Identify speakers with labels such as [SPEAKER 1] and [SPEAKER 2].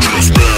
[SPEAKER 1] Just